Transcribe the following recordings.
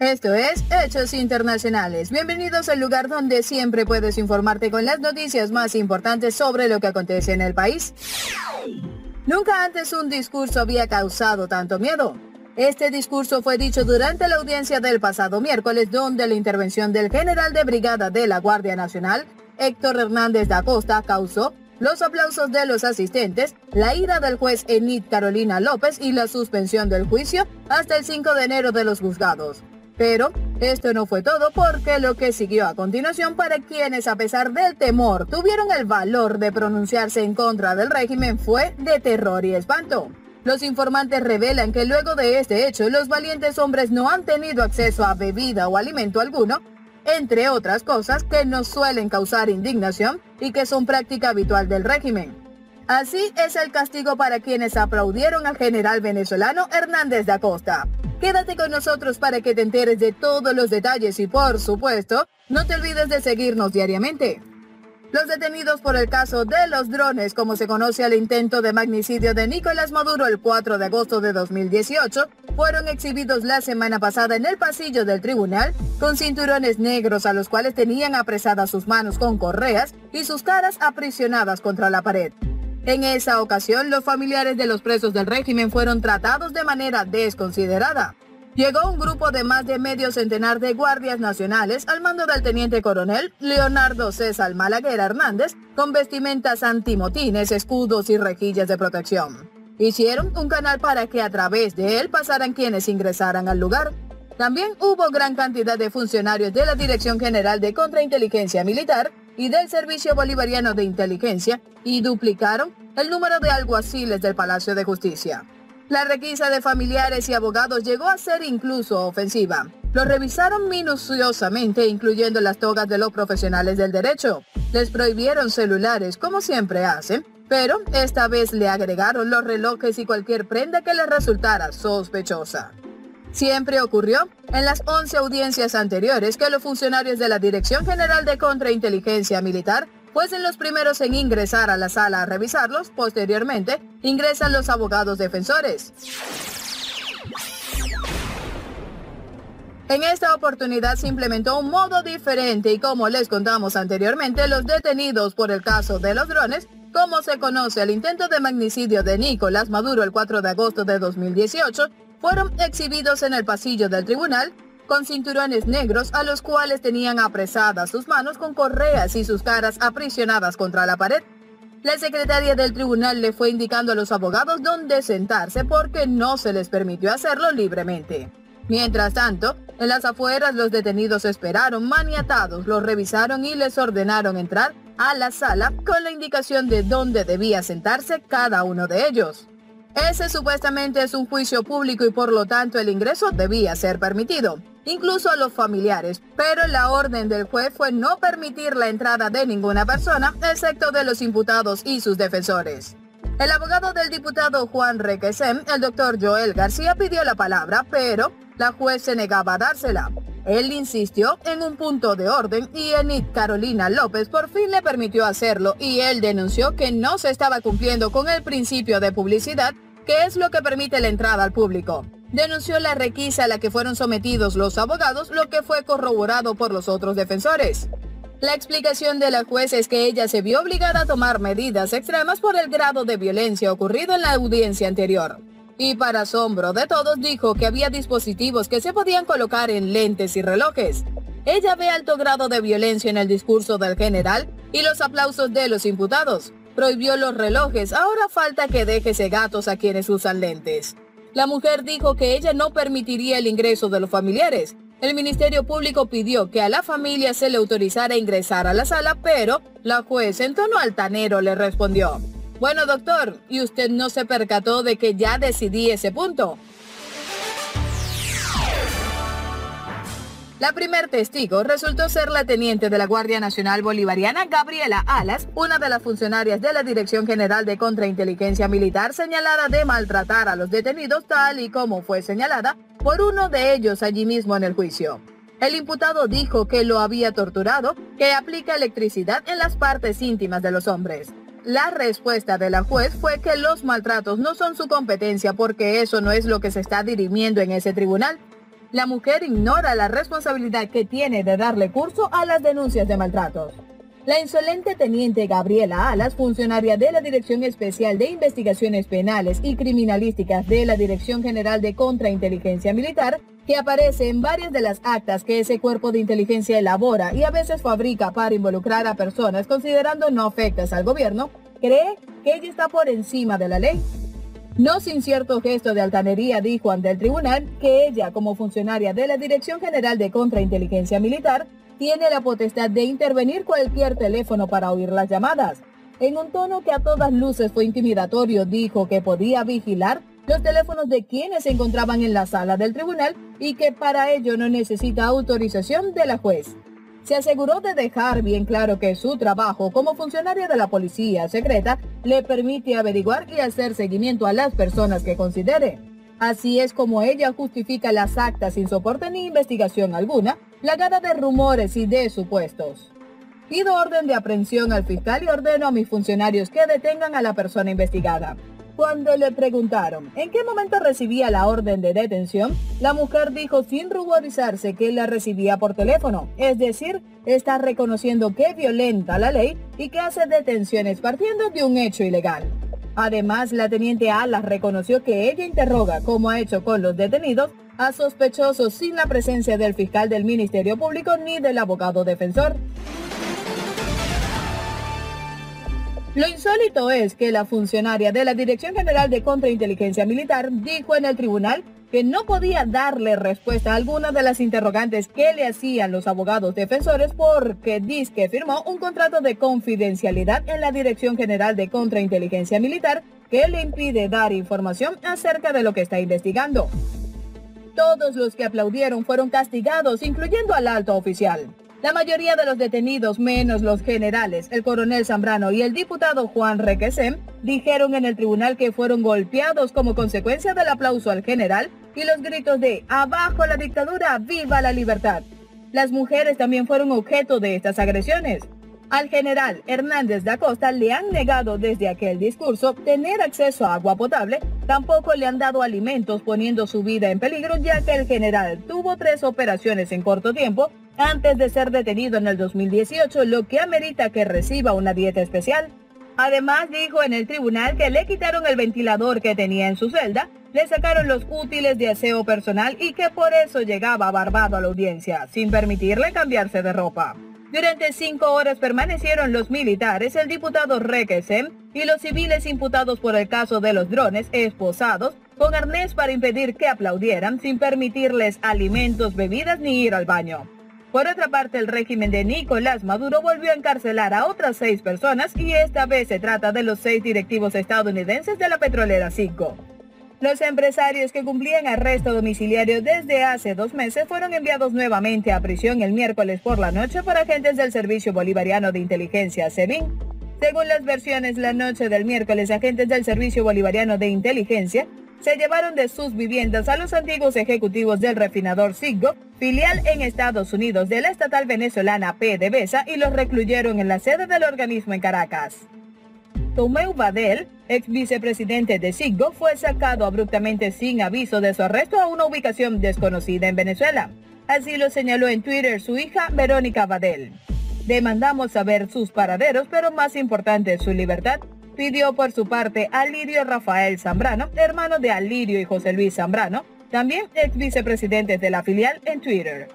Esto es Hechos Internacionales. Bienvenidos al lugar donde siempre puedes informarte con las noticias más importantes sobre lo que acontece en el país. Nunca antes un discurso había causado tanto miedo. Este discurso fue dicho durante la audiencia del pasado miércoles, donde la intervención del general de brigada de la Guardia Nacional, Héctor Hernández da Costa, causó los aplausos de los asistentes, la ira del juez Enid Carolina López y la suspensión del juicio hasta el 5 de enero de los juzgados. Pero esto no fue todo porque lo que siguió a continuación para quienes a pesar del temor tuvieron el valor de pronunciarse en contra del régimen fue de terror y espanto. Los informantes revelan que luego de este hecho los valientes hombres no han tenido acceso a bebida o alimento alguno, entre otras cosas que no suelen causar indignación y que son práctica habitual del régimen. Así es el castigo para quienes aplaudieron al general venezolano Hernández da Costa. Quédate con nosotros para que te enteres de todos los detalles y por supuesto, no te olvides de seguirnos diariamente. Los detenidos por el caso de los drones, como se conoce al intento de magnicidio de Nicolás Maduro el 4 de agosto de 2018, fueron exhibidos la semana pasada en el pasillo del tribunal con cinturones negros a los cuales tenían apresadas sus manos con correas y sus caras aprisionadas contra la pared. En esa ocasión, los familiares de los presos del régimen fueron tratados de manera desconsiderada. Llegó un grupo de más de medio centenar de guardias nacionales al mando del teniente coronel Leonardo César Malaguer Hernández con vestimentas antimotines, escudos y rejillas de protección. Hicieron un canal para que a través de él pasaran quienes ingresaran al lugar. También hubo gran cantidad de funcionarios de la Dirección General de Contrainteligencia Militar y del Servicio Bolivariano de Inteligencia y duplicaron el número de alguaciles del Palacio de Justicia. La requisa de familiares y abogados llegó a ser incluso ofensiva. Lo revisaron minuciosamente, incluyendo las togas de los profesionales del derecho. Les prohibieron celulares, como siempre hacen, pero esta vez le agregaron los relojes y cualquier prenda que les resultara sospechosa. Siempre ocurrió en las 11 audiencias anteriores que los funcionarios de la Dirección General de Contrainteligencia Militar fuesen los primeros en ingresar a la sala a revisarlos, posteriormente ingresan los abogados defensores. En esta oportunidad se implementó un modo diferente y como les contamos anteriormente, los detenidos por el caso de los drones, como se conoce el intento de magnicidio de Nicolás Maduro el 4 de agosto de 2018, fueron exhibidos en el pasillo del tribunal con cinturones negros a los cuales tenían apresadas sus manos con correas y sus caras aprisionadas contra la pared. La secretaria del tribunal le fue indicando a los abogados dónde sentarse porque no se les permitió hacerlo libremente. Mientras tanto, en las afueras los detenidos esperaron maniatados, los revisaron y les ordenaron entrar a la sala con la indicación de dónde debía sentarse cada uno de ellos. Ese supuestamente es un juicio público y por lo tanto el ingreso debía ser permitido, incluso a los familiares, pero la orden del juez fue no permitir la entrada de ninguna persona, excepto de los imputados y sus defensores. El abogado del diputado Juan Requesem, el doctor Joel García, pidió la palabra, pero la juez se negaba a dársela. Él insistió en un punto de orden y Enid Carolina López por fin le permitió hacerlo y él denunció que no se estaba cumpliendo con el principio de publicidad, que es lo que permite la entrada al público. Denunció la requisa a la que fueron sometidos los abogados, lo que fue corroborado por los otros defensores. La explicación de la juez es que ella se vio obligada a tomar medidas extremas por el grado de violencia ocurrido en la audiencia anterior y para asombro de todos dijo que había dispositivos que se podían colocar en lentes y relojes. Ella ve alto grado de violencia en el discurso del general y los aplausos de los imputados. Prohibió los relojes, ahora falta que deje gatos a quienes usan lentes. La mujer dijo que ella no permitiría el ingreso de los familiares. El Ministerio Público pidió que a la familia se le autorizara ingresar a la sala, pero la juez en tono altanero le respondió. Bueno, doctor, ¿y usted no se percató de que ya decidí ese punto? La primer testigo resultó ser la teniente de la Guardia Nacional Bolivariana, Gabriela Alas, una de las funcionarias de la Dirección General de Contrainteligencia Militar señalada de maltratar a los detenidos tal y como fue señalada por uno de ellos allí mismo en el juicio. El imputado dijo que lo había torturado, que aplica electricidad en las partes íntimas de los hombres. La respuesta de la juez fue que los maltratos no son su competencia porque eso no es lo que se está dirimiendo en ese tribunal. La mujer ignora la responsabilidad que tiene de darle curso a las denuncias de maltratos. La insolente teniente Gabriela Alas, funcionaria de la Dirección Especial de Investigaciones Penales y Criminalísticas de la Dirección General de Contrainteligencia Militar, que aparece en varias de las actas que ese cuerpo de inteligencia elabora y a veces fabrica para involucrar a personas considerando no afectas al gobierno, cree que ella está por encima de la ley. No sin cierto gesto de altanería dijo ante el tribunal que ella, como funcionaria de la Dirección General de Contrainteligencia Militar, tiene la potestad de intervenir cualquier teléfono para oír las llamadas. En un tono que a todas luces fue intimidatorio, dijo que podía vigilar los teléfonos de quienes se encontraban en la sala del tribunal y que para ello no necesita autorización de la juez. Se aseguró de dejar bien claro que su trabajo como funcionaria de la policía secreta le permite averiguar y hacer seguimiento a las personas que considere. Así es como ella justifica las actas sin soporte ni investigación alguna, plagada de rumores y de supuestos. Pido orden de aprehensión al fiscal y ordeno a mis funcionarios que detengan a la persona investigada. Cuando le preguntaron en qué momento recibía la orden de detención, la mujer dijo sin ruborizarse que la recibía por teléfono, es decir, está reconociendo que violenta la ley y que hace detenciones partiendo de un hecho ilegal. Además, la teniente Alas reconoció que ella interroga, como ha hecho con los detenidos, a sospechosos sin la presencia del fiscal del Ministerio Público ni del abogado defensor. Lo insólito es que la funcionaria de la Dirección General de Contrainteligencia Militar dijo en el tribunal que no podía darle respuesta a alguna de las interrogantes que le hacían los abogados defensores porque dice que firmó un contrato de confidencialidad en la Dirección General de Contrainteligencia Militar que le impide dar información acerca de lo que está investigando. Todos los que aplaudieron fueron castigados, incluyendo al alto oficial. La mayoría de los detenidos, menos los generales, el coronel Zambrano y el diputado Juan Requesem, dijeron en el tribunal que fueron golpeados como consecuencia del aplauso al general y los gritos de ¡Abajo la dictadura! ¡Viva la libertad! Las mujeres también fueron objeto de estas agresiones. Al general Hernández da Costa le han negado desde aquel discurso tener acceso a agua potable, tampoco le han dado alimentos poniendo su vida en peligro ya que el general tuvo tres operaciones en corto tiempo antes de ser detenido en el 2018, lo que amerita que reciba una dieta especial. Además dijo en el tribunal que le quitaron el ventilador que tenía en su celda, le sacaron los útiles de aseo personal y que por eso llegaba barbado a la audiencia, sin permitirle cambiarse de ropa. Durante cinco horas permanecieron los militares, el diputado Requesem y los civiles imputados por el caso de los drones esposados con arnés para impedir que aplaudieran sin permitirles alimentos, bebidas ni ir al baño. Por otra parte, el régimen de Nicolás Maduro volvió a encarcelar a otras seis personas y esta vez se trata de los seis directivos estadounidenses de la petrolera 5. Los empresarios que cumplían arresto domiciliario desde hace dos meses fueron enviados nuevamente a prisión el miércoles por la noche por agentes del Servicio Bolivariano de Inteligencia, SEBIN. Según las versiones, la noche del miércoles, agentes del Servicio Bolivariano de Inteligencia se llevaron de sus viviendas a los antiguos ejecutivos del refinador Siggo, filial en Estados Unidos de la estatal venezolana PDVSA, y los recluyeron en la sede del organismo en Caracas. Tomeu Badel, ex vicepresidente de SIGGO, fue sacado abruptamente sin aviso de su arresto a una ubicación desconocida en Venezuela. Así lo señaló en Twitter su hija Verónica Badel. Demandamos saber sus paraderos, pero más importante su libertad, pidió por su parte a Lirio Rafael Zambrano, hermano de Alirio y José Luis Zambrano, también ex vicepresidente de la filial en Twitter.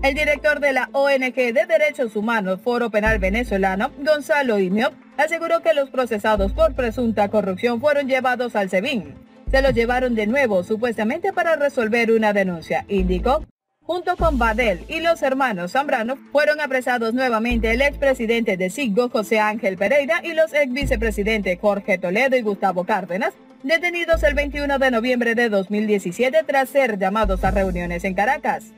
El director de la ONG de Derechos Humanos Foro Penal Venezolano, Gonzalo Imiop, aseguró que los procesados por presunta corrupción fueron llevados al SEBIN. Se los llevaron de nuevo, supuestamente para resolver una denuncia, indicó. Junto con Badel y los hermanos Zambrano, fueron apresados nuevamente el expresidente de SIGGO, José Ángel Pereira, y los ex vicepresidentes Jorge Toledo y Gustavo Cárdenas, detenidos el 21 de noviembre de 2017 tras ser llamados a reuniones en Caracas.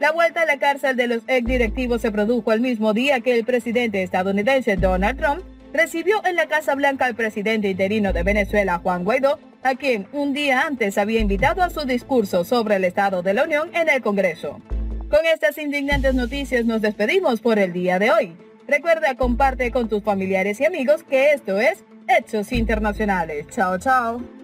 La vuelta a la cárcel de los ex directivos se produjo el mismo día que el presidente estadounidense Donald Trump recibió en la Casa Blanca al presidente interino de Venezuela, Juan Guaidó, a quien un día antes había invitado a su discurso sobre el Estado de la Unión en el Congreso. Con estas indignantes noticias nos despedimos por el día de hoy. Recuerda, comparte con tus familiares y amigos que esto es Hechos Internacionales. Chao, chao.